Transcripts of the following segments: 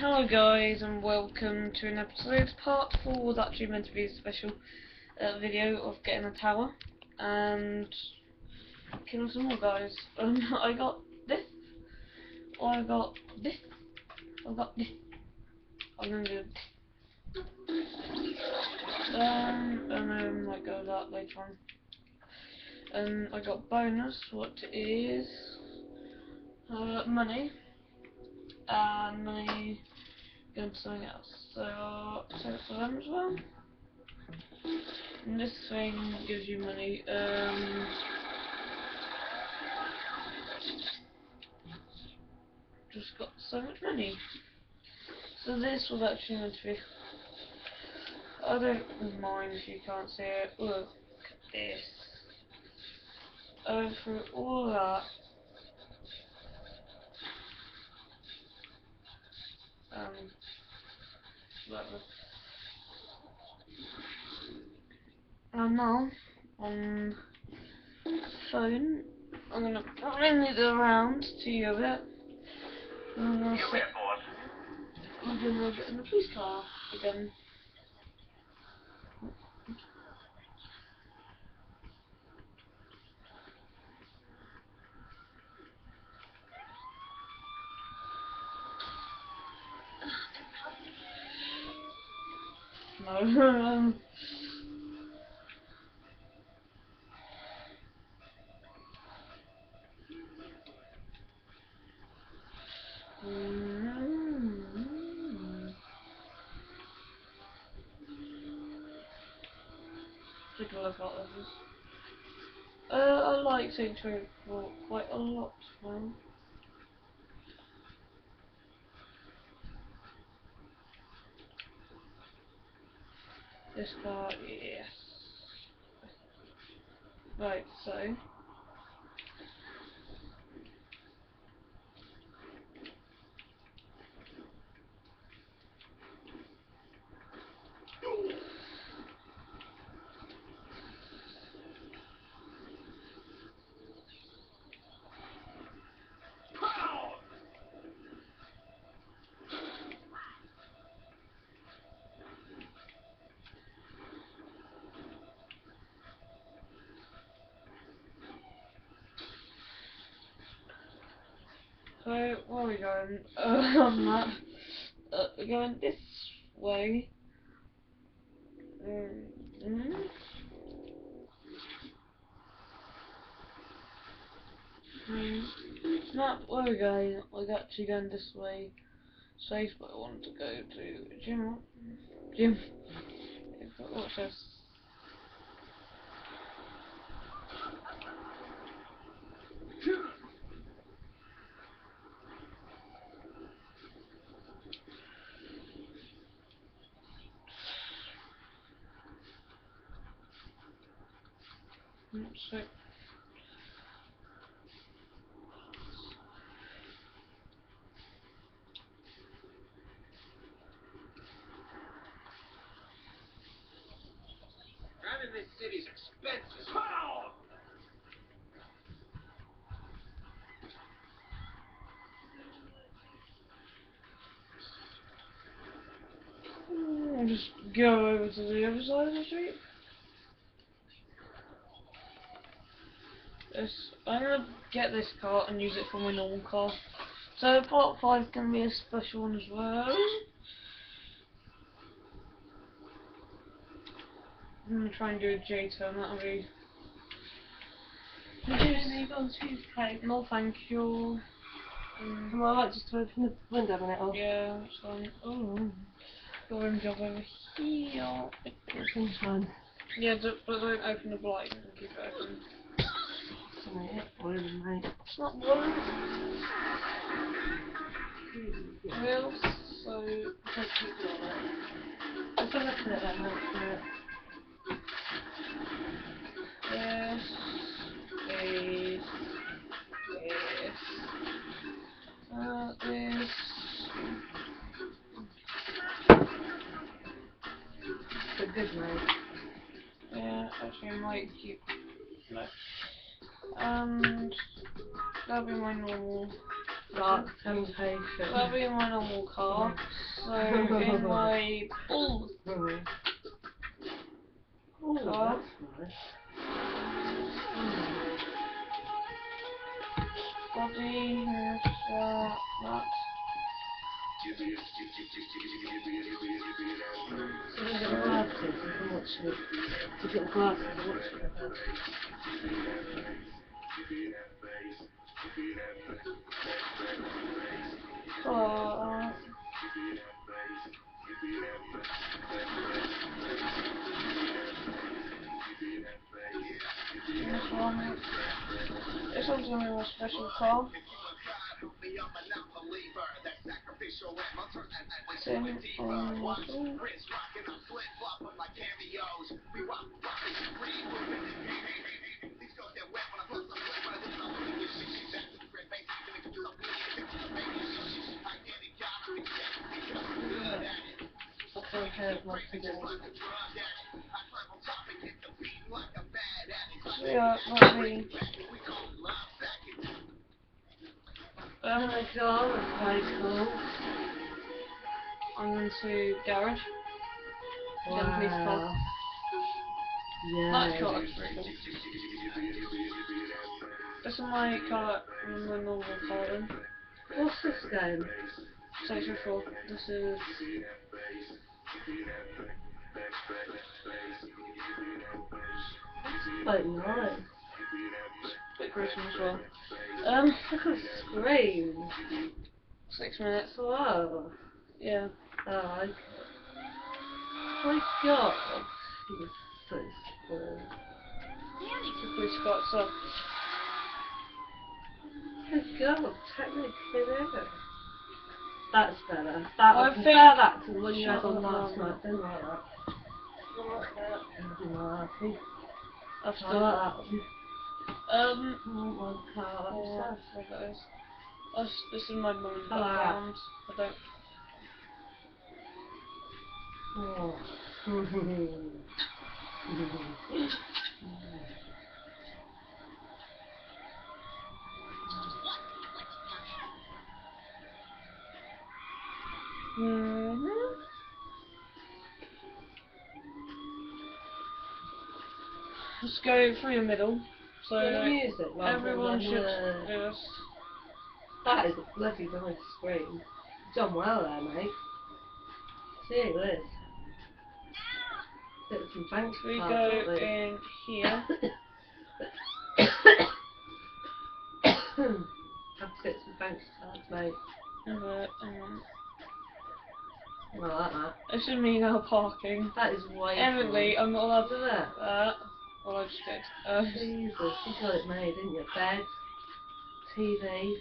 Hello guys and welcome to an episode. Part 4 was actually meant to be a special uh, video of getting a tower and killing some more guys. Um, I got this, I got this, I got this, I'm gonna do this. Um, and I might go that later on. Um, I got bonus, what is uh, money and money going to something else. So save for them as well. And this thing gives you money. Um, just got so much money. So this was actually meant to be. I don't mind if you can't see it. Look at this. Over all that um, whatever. And now, on the phone, I'm gonna bring it around to you a bit. And I'm gonna sit? I'm gonna get in the police car again. Uh, I like Sanctuary for quite a lot now. This car, yes. Right, so. So, we going? Uh, on that. Uh, we're going this way. Mm -hmm. Mm, not where we're going. We're actually going this way. Safe, but I want to go to gym. Gym. What's this? So, Driving this city's expensive. I'll just go over to the other side of the street. This, I'm gonna get this car and use it for my normal car. So part 5 is gonna be a special one as well. I'm gonna try and do a J turn, that'll be. No, thank you. Um, Am I right just to open the window a minute? Or? yeah, it's fine. Oh, your rim job over here. Seems fine. Yeah, but don't open the blind and keep it open. Something it boiling, mate. It's not one. Real, so Let's have a look at it then. Let's do it. this is this. Uh, this. But good, mate. Yeah, actually, I might keep. No. And that'll be my normal dark temptation. That'll be my normal car. So in my oh Mm. Oh, Car. that's nice. body here's uh, that. So you've got glasses, watch it. Got glasses, watch it. Uh, this one. This one's gonna be special car. It's in on this one. That's okay, what to do. Yeah, might be. Oh Um, my god, that's very cool. I'm going to garage. Get the police car. Wow. Yeah. That looks. This is my car my normal. What's this game? Saints 4. This is Quite nice. a bit gruesome as. Um, the six minutes. Wow. Yeah. I like. My god. He's so cool. The police car itself. Good god, technically there. That's better. That I I compare that to the one you had on last Mum. night. Didn't like that. Didn't like that. I like that one. Um, I want one car. oh, That's that is. This, is my mum's background. I don't. Oh. hmm Let's go through the middle. So rather everyone should this. That is a bloody nice screen. Done well there, mate. See this. Bit of some bank We go in here. Have to get some bank cards, mate. Uh, um, I like that. this is me now parking. That is way Evidently, I'm not allowed to do that. Well, I just did. Uh, Jesus, you got it made, didn't you? Bed, TV,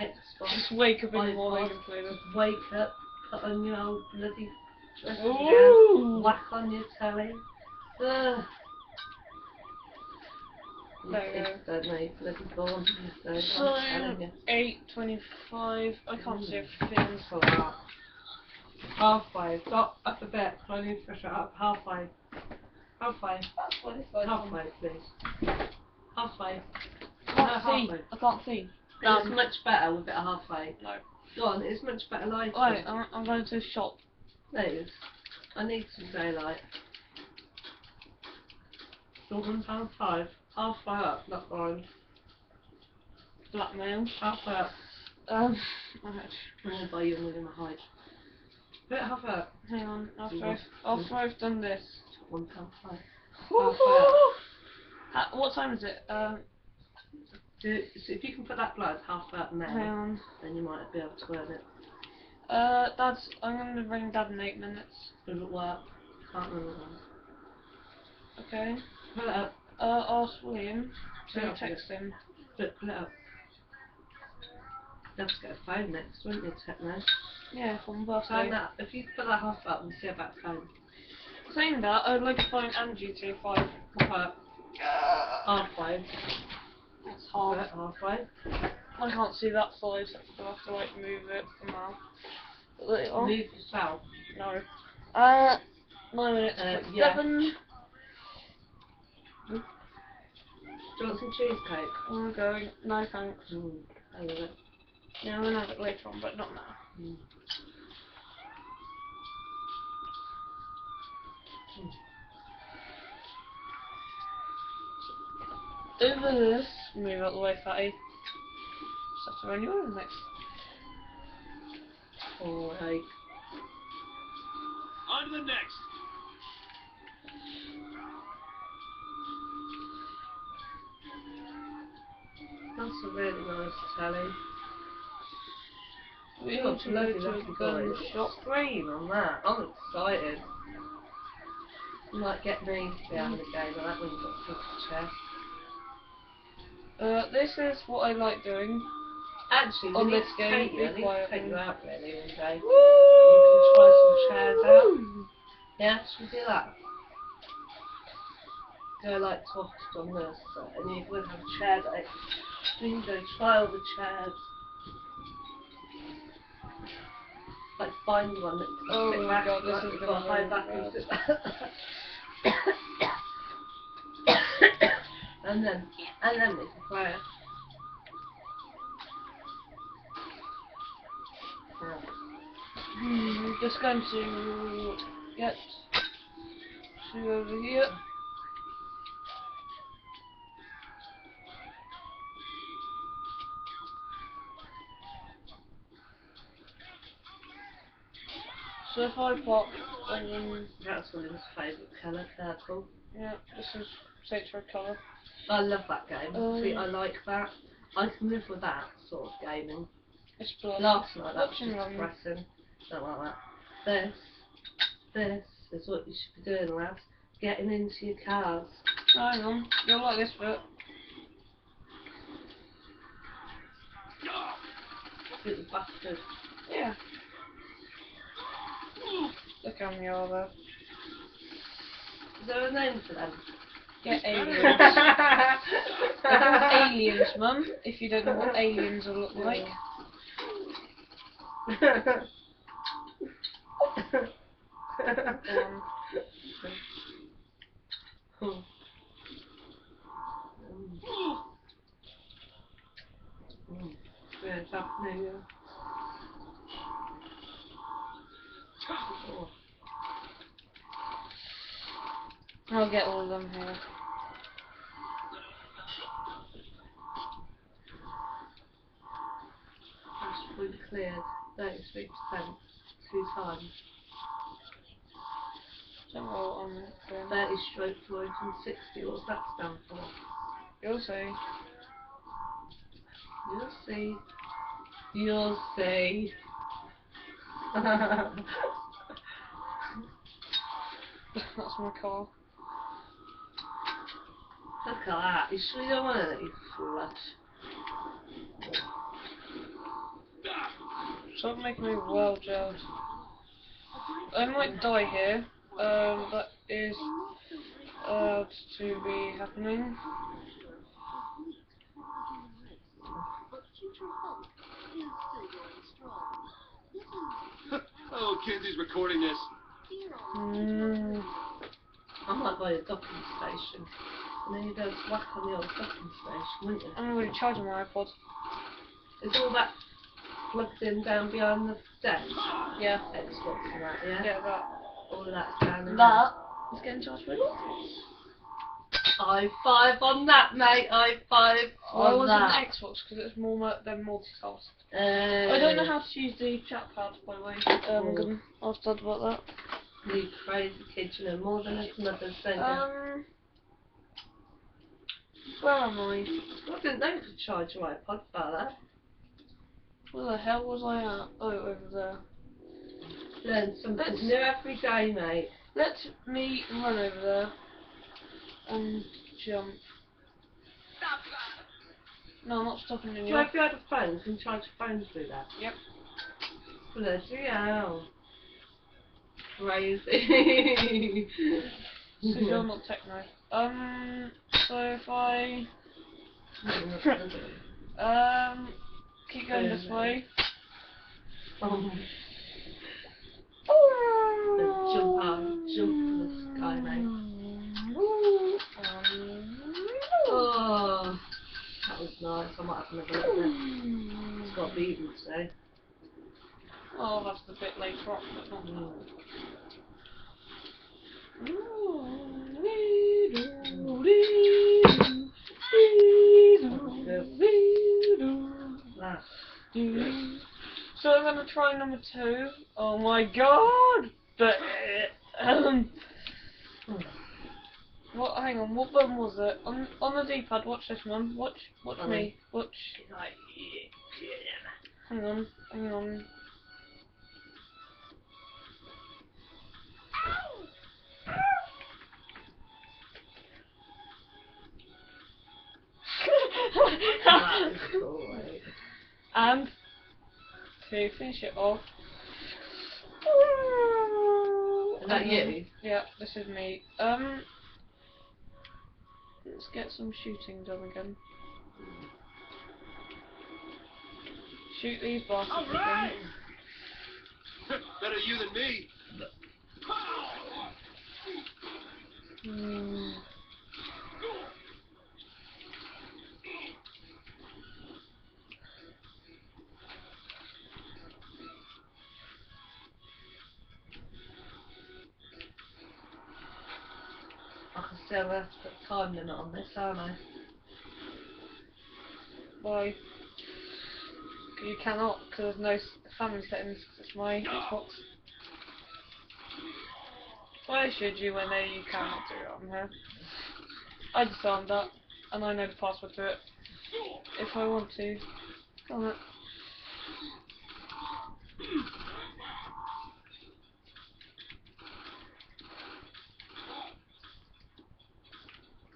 Xbox. just wake up in the morning and play this. Wake up, put on your old bloody dress again, whack on your telly. Ugh. There you born So, I'm telling you. 8.25. I can't see Mm. everything. Halfway, stop up a bit, I need to push it up, halfway. Halfway, halfway please. Halfway. I can't No, see. halfway. I can't see. It's much better with it halfway. No. Go on, it's much better lighting. Wait, I'm, I'm going to the shop. Please. I need some daylight. One pound five. Halfway up, not fine. Blackmail. Halfway up. Um, alright. And we'll buy you a million Put up. Hang on. After. I've, after I've done this. One pound five. Woohoo! Uh, what time is it? Um, Do, so if you can put that blood up hang now, on. then you might be able to earn it. Uh, Dad's. I'm going to ring Dad in eight minutes. Does it work? Can't remember. when. Okay. Put it up. Uh, ask William to Yeah. text him. Put, put it up. To get a phone next, wouldn't you, Techno? Yeah, my Find birthday. that. If you put that half up and see about phone. Saying that, I'd like to find and GTA 5. Halfway up. Halfway. It's Put hard. it halfway. I can't see that side, so I'll have to like move it somehow. But there you are. Move yourself. No. Uh, nine minutes. Uh, to yeah. Seven. Do you want some cheesecake? I'm going. No thanks. Mm, I love it. Yeah, I'm gonna have it later on, but not now. Mm. Over this, move out the way, fatty. Set around your next. Alright. On to the next. That's a really nice telly. We You've got to bloody go to a lucky gun shop. Screen on that. I'm excited. You might get me to be having a game of that you've got a piece chair. Uh, this is what I like doing. Actually, On this game, you. be to quiet take you out really one day. You can try some chairs out. Yeah, should we do that? Go like to office on this, and you would have a chair day. You can go try all the chairs. Like find one that Oh my back God, this is gonna got high back and sit and then and then we can play it. Yeah. Hmm, just going to get to over here. So if I pop, and then, That's William's favourite colour, purple. yeah, this is Saints colour. I love that game. See, Um, I like that. I can live with that sort of gaming. It's blood. Last night that was just depressing. Don't like that. This, this is what you should be doing, lads. Getting into your cars. Hang on, you'll like this bit. Little bastard. Yeah. Look how many are there. Is there a name for them? Get aliens. They're aliens, mum, if you don't know what aliens will look like. Um, Hmm. Mm. Yeah, it's happening, yeah. Oh. I'll get all of them here. Been cleared. 33% two times. Don't roll on then. 30 stroke 260. What's that stand for? You'll see. You'll see. You'll see. That's my car. Look at that. You sure you don't want it, you flush? Stop making me well jealous. I might die here. Um, that is uh, to be happening. Oh, Kenzie's recording this. Mm. I might buy a docking station. And then you to whack on the old docking station, wouldn't you? I'm already charging my iPod. Is all that plugged in down behind the desk? Yeah. Xbox and that, yeah? Yeah, that. All of that's down in That is getting charged by there. High five on that, mate. High five Well, I was that. an Xbox because it's more than multicast. Uh, I don't know how to use the chat pad, by the way. Um, I'm gonna ask Dad about that. You crazy kid, you know more than his mother's don't that. you? Where am I? I didn't know you could charge your iPod about that. Where the hell was I at? Oh, over there. Learn something Let's- new every day, mate. Let me run over there and jump. No, I'm not stopping in So you. if you had a phone, you can charge your phone through that. Yep. Bloody hell. Crazy. So you're not techno. Um, so if I um keep going this way. um, jump out, jump to the sky, mate. Um, Oh, that was nice. I might have another look at just got beaten today. Oh, that's the bit later on, but not now. That. So I'm gonna try number two. Oh my god! But um, what? Hang on, what button was it? On on the D-pad. Watch this one. Watch, watch Oh. me. Watch. Hang on, hang on. And to finish it off. Is that you? Yeah, this is me. Um, let's get some shooting done again. Shoot these bastards All again. Better you than me. Hmm. Have to put time limit on this, aren't I? Why? You cannot, because there's no family settings, it's my Xbox. Why should you when they you cannot do it on here? I disarmed that, and I know the password to it. If I want to. Come on.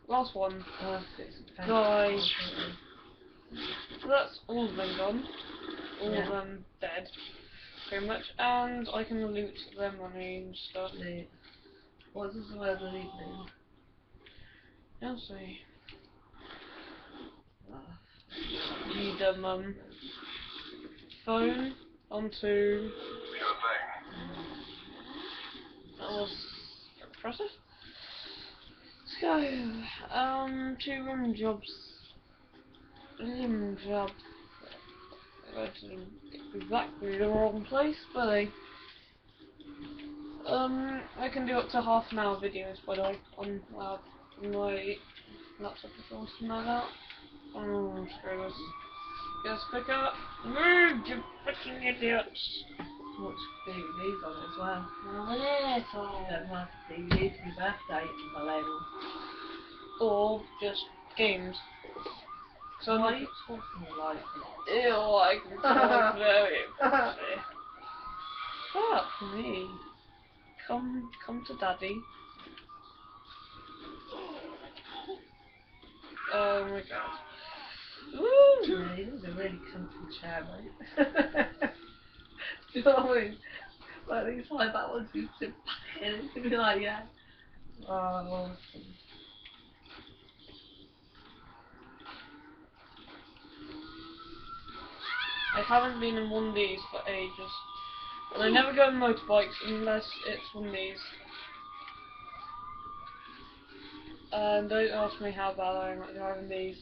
Last one. Uh, six, ten. Die. So that's all of them gone. All Yeah. of them dead. Pretty much. And I can loot their money and stuff. Leave. What is the word of evening? I'll see. Ah. Need um, um phone onto that was impressive. Go. Um two room jobs. Rim job. To exactly the wrong place, but I um I can do up to half an hour videos by the way on uh, my laptop if you want to know that. Oh screw this. Yes, pick up. Move, you freaking idiots. Watch DVDs on it as well. Oh, Don't have DVD for your birthday. Or just games. So Why I'm are you talking like this? Ew, I can tell very. Fuck me. Come, come to daddy. Oh my god. Woo! Yeah, it is a really comfy chair, mate. You know what I mean? Ones be like, yeah. Oh. I haven't been in one of these for ages. And I never go on motorbikes unless it's one of these. And don't ask me how bad I am at driving these.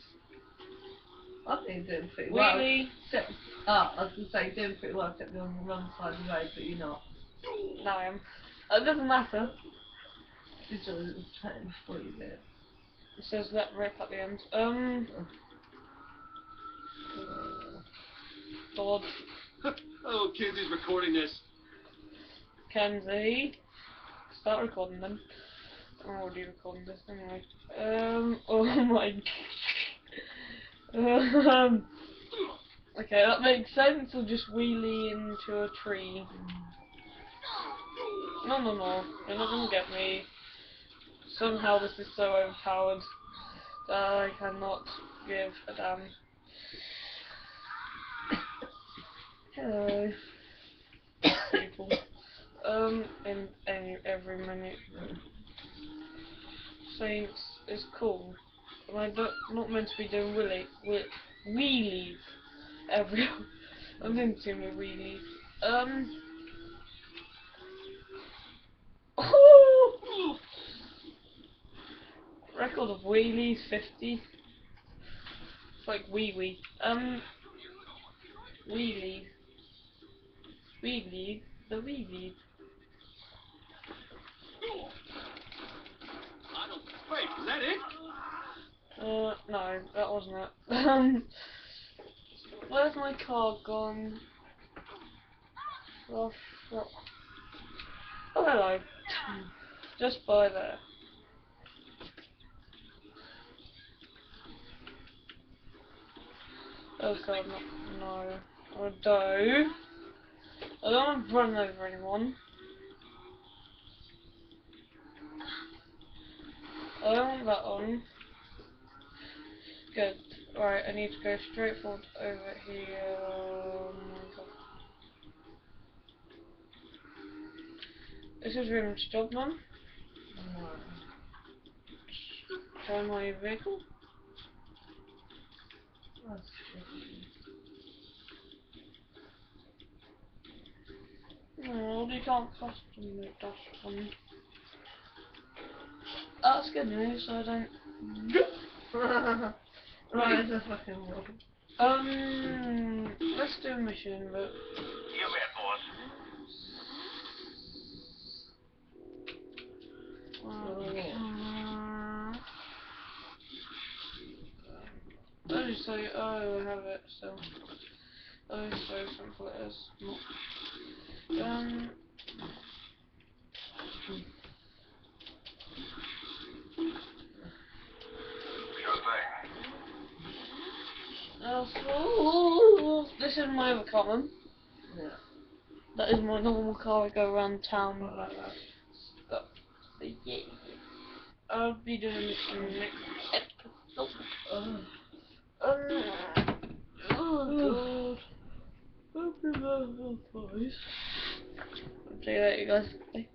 I've been doing pretty well. Wheelie! Except, oh, I was gonna say doing pretty well, except you're on the wrong side of the road, but you're not. No, I am. It doesn't matter. You just was trying before you did. It It says that rip at the end. Um, dodge. Oh, kids, he's recording this. Kenzie. Start recording them. I'm already recording this anyway. Um, oh my Um, okay, that makes sense. I'll just wheelie into a tree. No, no, no. You're not gonna get me. Somehow this is so overpowered that I cannot give a damn. Hello. People. Um, in any, every minute. Saints is cool. And I don't, not meant to be doing wheelie, whe- wheelies every. I'm into me wheelies. Um. Record of wheelies 50. It's like wee wee. Um. Wee League. The don't. Wait, that it? Uh, no, that wasn't it. Um, where's my car gone? Oh, oh hello. Just by there. Oh god, no. no. I don't want to run over anyone. I don't want that on. Good. Right, I need to go straight forward over here. Oh god. This is Raymond's job, man. Try my vehicle. Oh, Shitty. No, you can't custom make that one. That's good news, I don't. right, a fucking wall. Um, let's do a mission, but. You bet, boss. Uh, oh, so oh, I have it. So, oh, so simple it is. Um. Sure thing. Uh, so, this is my other car. Yeah. That is my normal car. I go around town. Like that. But, but yeah, I'll be doing this in the next episode. Ugh. Um, oh god. Guys. See you later, guys. Bye.